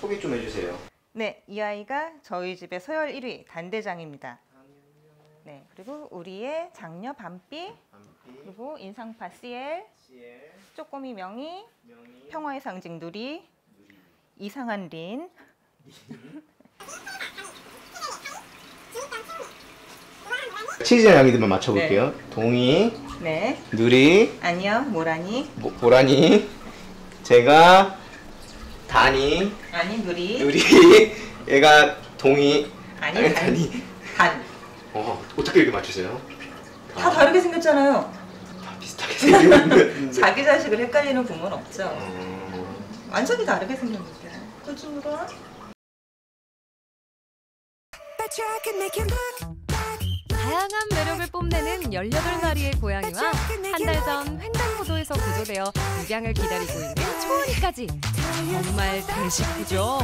소개 좀 해주세요. 네, 이 아이가 저희 집의 서열 1위 단대장입니다. 네, 그리고 우리의 장녀 밤비, 그리고 인상파 CL, 쪼꼬미 명희, 평화의 상징 누리, 이상한 린, 치즈의 양이들만 맞춰볼게요. 동이, 네, 누리, 안녕, 모라니, 모, 보라니, 제가 다니, 아니, 누리, 누리, 얘가 동이, 아니, 아니, 단, 다니. 단. 어, 어떻게 이렇게 맞추세요? 다 다르게 생겼잖아요. 다 비슷하게 생겼는데. 자기 자식을 헷갈리는 부모는 없죠. 어, 완전히 다르게 생겼는데. 그중으로. 다양한 매력을 뽐내는 18마리의 고양이와 한 달전 구조 되어 입양을 기다리고 있는 초원이까지 정말 대식구죠.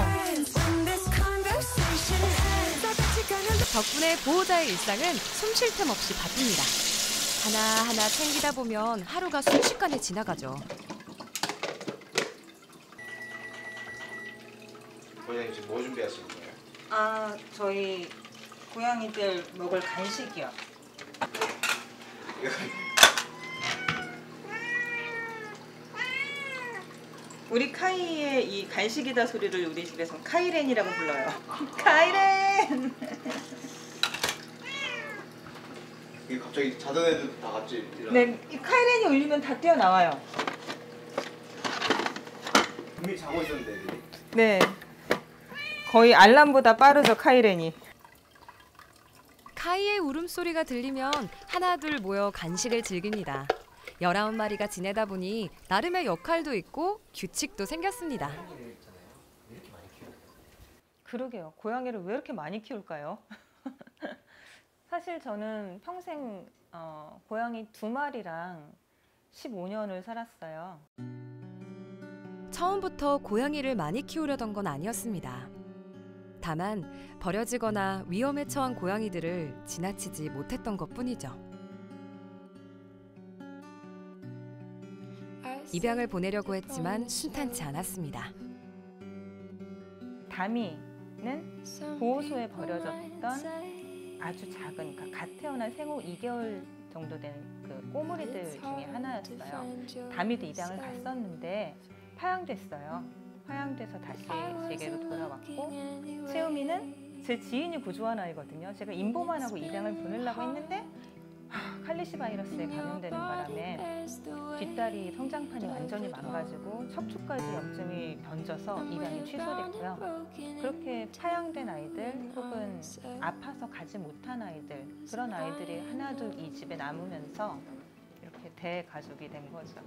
덕분에 보호자의 일상은 숨 쉴 틈 없이 바쁩니다. 하나하나 챙기다 보면 하루가 순식간에 지나가죠. 원장님 지금 뭐 준비하시는 거예요? 아, 저희 고양이들 먹을 간식이요. 우리 카이의 이 간식이다 소리를 우리 집에서 카이렌이라고 불러요. 카이렌! 이게 갑자기 자던 애들 다 같이. 네, 이 카이렌이 울리면 다 뛰어 나와요. 분명히 자고 있었는데 애들이. 네. 거의 알람보다 빠르죠, 카이렌이. 카이의 울음소리가 들리면 하나둘 모여 간식을 즐깁니다. 19마리가 지내다 보니 나름의 역할도 있고 규칙도 생겼습니다. 그러게요. 고양이를 왜 이렇게 많이 키울까요? 사실 저는 평생 어, 고양이 두 마리랑 15년을 살았어요. 처음부터 고양이를 많이 키우려던 건 아니었습니다. 다만 버려지거나 위험에 처한 고양이들을 지나치지 못했던 것 뿐이죠. 입양을 보내려고 했지만 순탄치 않았습니다. 다미는 보호소에 버려졌던 아주 작은 그러니까 갓 태어난 생후 2개월 정도 된 그 꼬물이들 중에 하나였어요. 다미도 입양을 갔었는데 파양됐어요. 파양돼서 다시 제게로 돌아왔고 채우미는 제 지인이 구조한 아이거든요. 제가 인보만 하고 입양을 보내려고 했는데 하, 칼리시 바이러스에 감염되는 바람에 뒷다리 성장판이 완전히 망가지고 척추까지 염증이 번져서 입양이 취소됐고요. 그렇게 파양된 아이들 혹은 아파서 가지 못한 아이들 그런 아이들이 하나 둘 이 집에 남으면서 이렇게 대가족이 된 거죠.